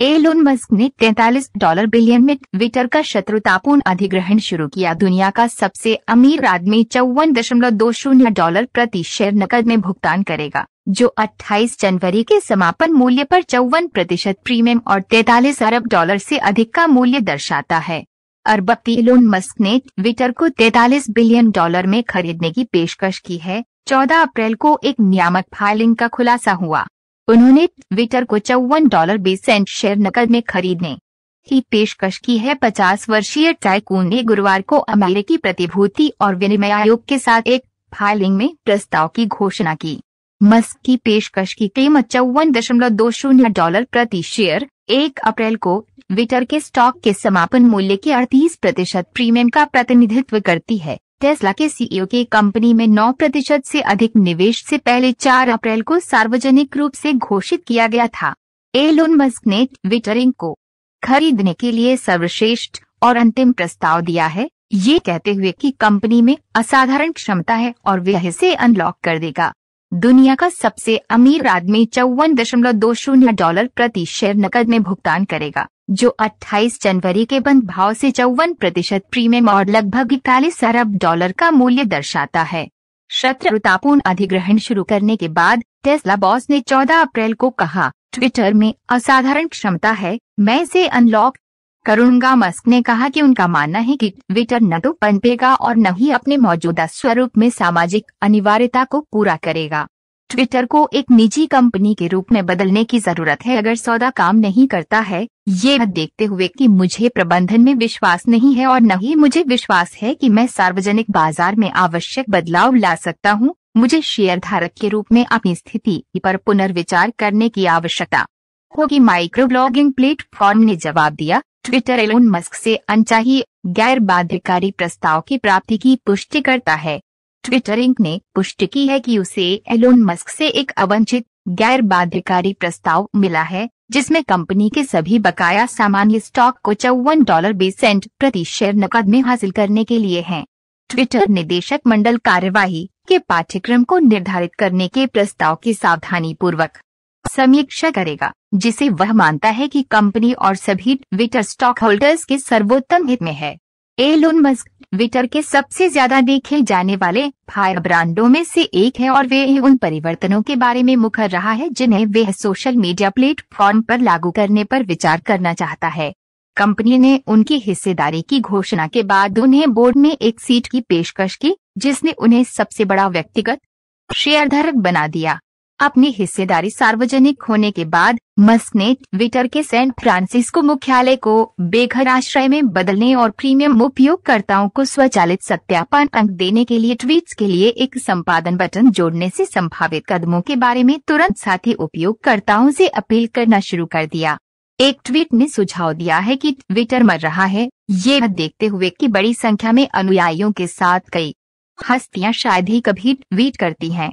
Elon Musk ने 43 dollar billion में Twitter का शत्रुतापूर्ण अधिग्रहण शुरू किया। दुनिया का सबसे अमीर आदमी चौवन दशमलव दो शून्य डॉलर प्रति शेयर नकद में भुगतान करेगा, जो 28 जनवरी के समापन मूल्य पर चौवन प्रतिशत प्रीमियम और 43 अरब डॉलर से अधिक का मूल्य दर्शाता है। अरबपति एलोन मस्क ने ट्विटर को 43 बिलियन डॉलर में खरीदने की पेशकश की है। 14 अप्रैल को एक नियामक फाइलिंग का खुलासा हुआ। उन्होंने ट्विटर को चौवन डॉलर बीस सेंट शेयर नकद में खरीदने की पेशकश की है। पचास वर्षीय टाइकून ने गुरुवार को अमेरिकी प्रतिभूति और विनिमय आयोग के साथ एक फाइलिंग में प्रस्ताव की घोषणा की। मस्क की पेशकश की कीमत चौवन दशमलव दो शून्य डॉलर प्रति शेयर एक अप्रैल को ट्विटर के स्टॉक के समापन मूल्य के अड़तीस प्रतिशत प्रीमियम का प्रतिनिधित्व करती है। टेस्ला के सीईओ के कंपनी में 9 प्रतिशत से अधिक निवेश से पहले 4 अप्रैल को सार्वजनिक रूप से घोषित किया गया था। एलोन मस्क ने ट्विटरिंग को खरीदने के लिए सर्वश्रेष्ठ और अंतिम प्रस्ताव दिया है। ये कहते हुए कि कंपनी में असाधारण क्षमता है और वह इसे अनलॉक कर देगा। दुनिया का सबसे अमीर आदमी चौवन दशमलव दो शून्य डॉलर प्रति शेयर नकद में भुगतान करेगा। जो 28 जनवरी के बंद भाव से चौवन प्रतिशत प्रीमियम और लगभग इकतालीस अरब डॉलर का मूल्य दर्शाता है। शत्रुतापूर्ण अधिग्रहण शुरू करने के बाद टेस्ला बॉस ने 14 अप्रैल को कहा, ट्विटर में, असाधारण क्षमता है, मैं इसे अनलॉक करूँगा। मस्क ने कहा कि उनका मानना है कि ट्विटर न तो पनपेगा और न ही अपने मौजूदा स्वरूप में सामाजिक अनिवार्यता को पूरा करेगा। ट्विटर को एक निजी कंपनी के रूप में बदलने की ज़रूरत है। अगर सौदा काम नहीं करता है, ये देखते हुए कि मुझे प्रबंधन में विश्वास नहीं है और न ही मुझे विश्वास है कि मैं सार्वजनिक बाज़ार में आवश्यक बदलाव ला सकता हूँ, मुझे शेयर धारक के रूप में अपनी स्थिति पर पुनर्विचार करने की आवश्यकता होगी। माइक्रो ब्लॉगिंग प्लेटफॉर्म ने जवाब दिया, ट्विटर एलोन मस्क से अनचाही गैर बाध्यकारी प्रस्ताव की प्राप्ति की पुष्टि करता है। ट्विटर इंक ने पुष्टि की है कि उसे एलोन मस्क से एक अवंचित गैर बाध्यकारी प्रस्ताव मिला है, जिसमें कंपनी के सभी बकाया सामान्य स्टॉक को चौवन डॉलर बीस सेंट प्रति शेयर नकद में हासिल करने के लिए है। ट्विटर निदेशक मंडल कार्यवाही के पाठ्यक्रम को निर्धारित करने के प्रस्ताव की सावधानी पूर्वक समीक्षा करेगा, जिसे वह मानता है कि कंपनी और सभी ट्विटर स्टॉक होल्डर्स के सर्वोत्तम हित में है। एलोन मस्क ट्विटर के सबसे ज़्यादा देखे जाने वाले फायर ब्रांडों में से एक है और वे उन परिवर्तनों के बारे में मुखर रहा है जिन्हें वे सोशल मीडिया प्लेटफॉर्म पर लागू करने पर विचार करना चाहता है। कंपनी ने उनकी हिस्सेदारी की घोषणा के बाद उन्हें बोर्ड में एक सीट की पेशकश की, जिसने उन्हें सबसे बड़ा व्यक्तिगत शेयरधारक बना दिया। अपनी हिस्सेदारी सार्वजनिक होने के बाद मस्क ने ट्विटर के सैन फ्रांसिस्को मुख्यालय को बेघर आश्रय में बदलने और प्रीमियम उपयोगकर्ताओं को स्वचालित सत्यापन अंक देने के लिए ट्वीट्स के लिए एक संपादन बटन जोड़ने से संभावित कदमों के बारे में तुरंत साथी उपयोगकर्ताओं से अपील करना शुरू कर दिया। एक ट्वीट ने सुझाव दिया है कि ट्विटर मर रहा है। ये देखते हुए कि बड़ी संख्या में अनुयायियों के साथ कई हस्तियाँ शायद ही कभी ट्वीट करती हैं।